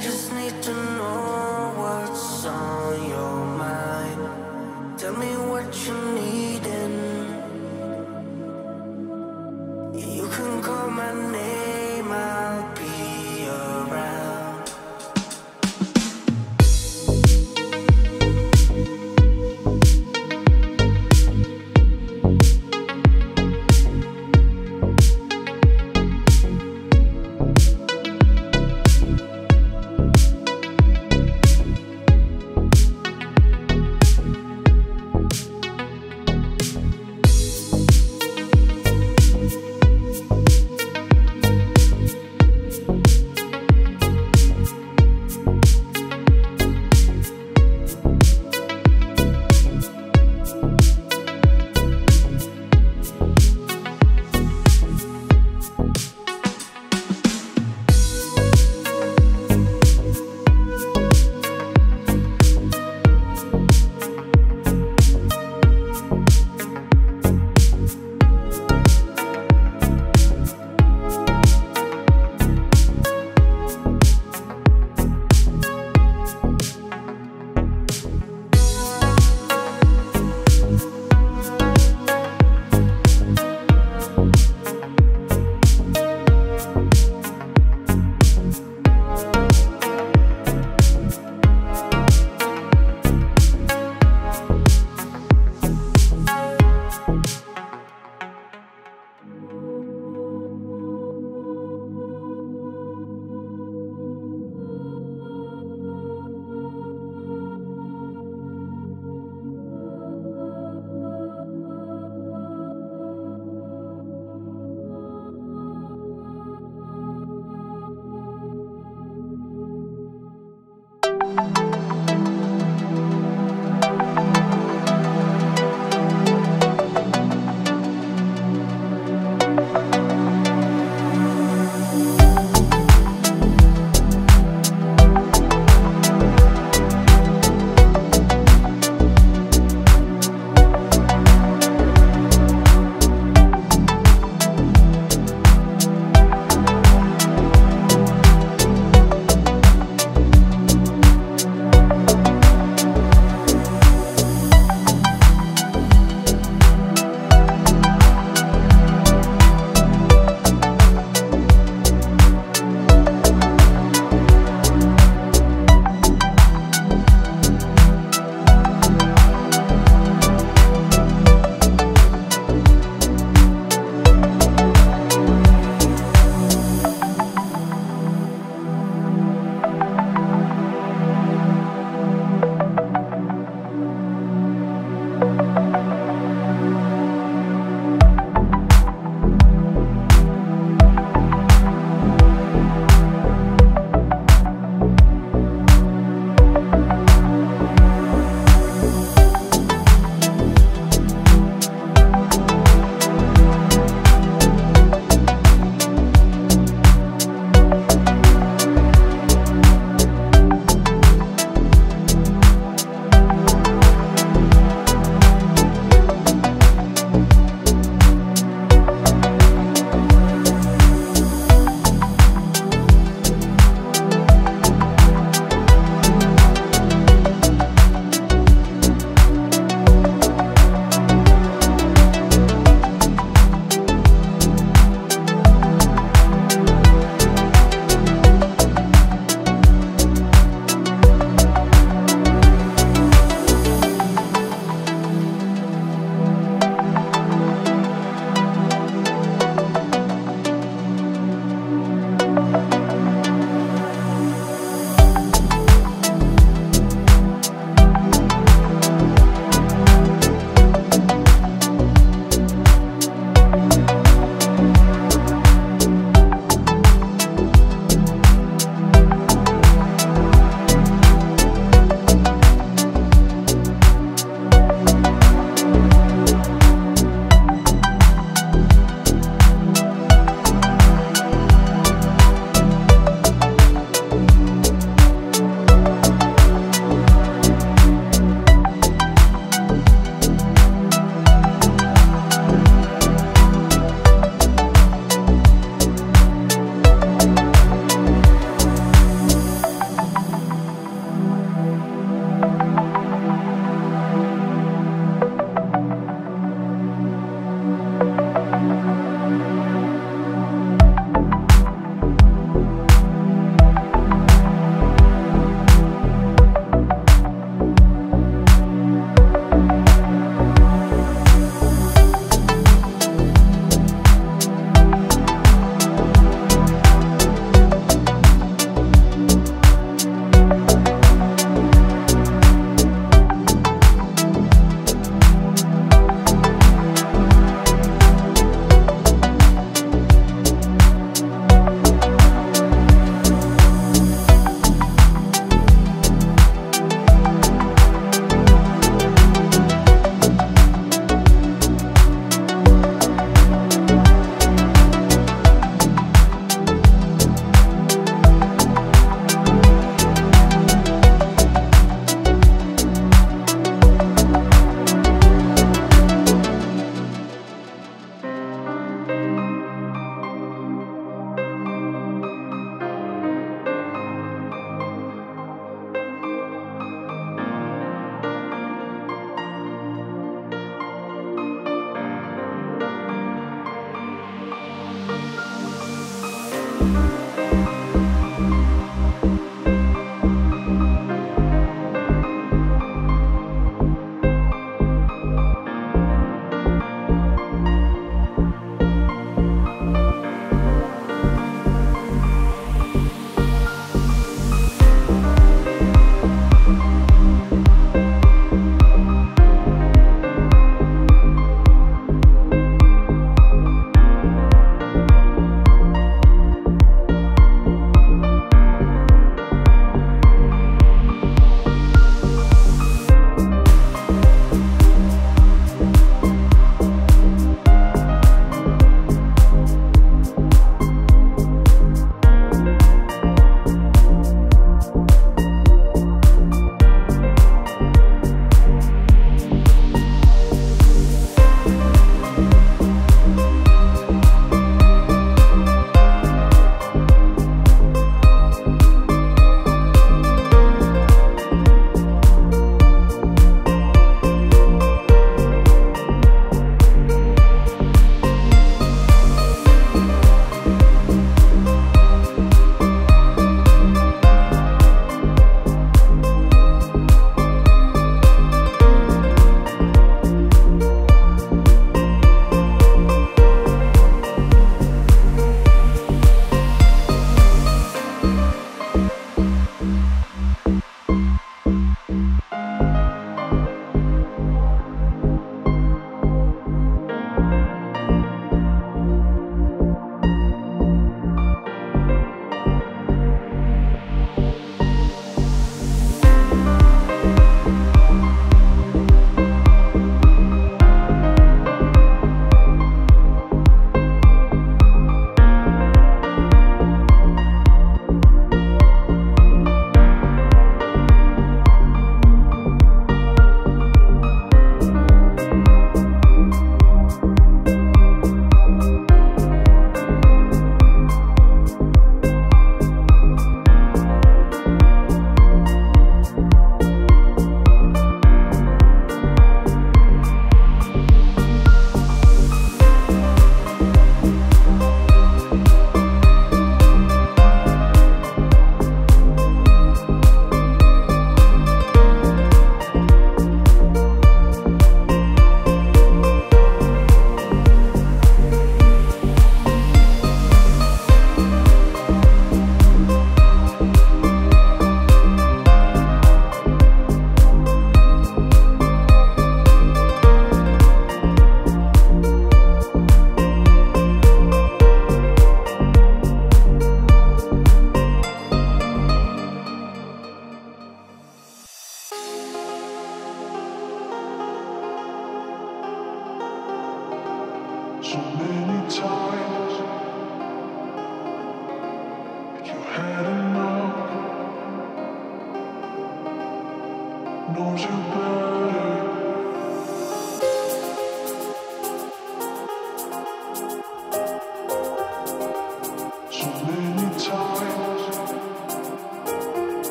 just need to know.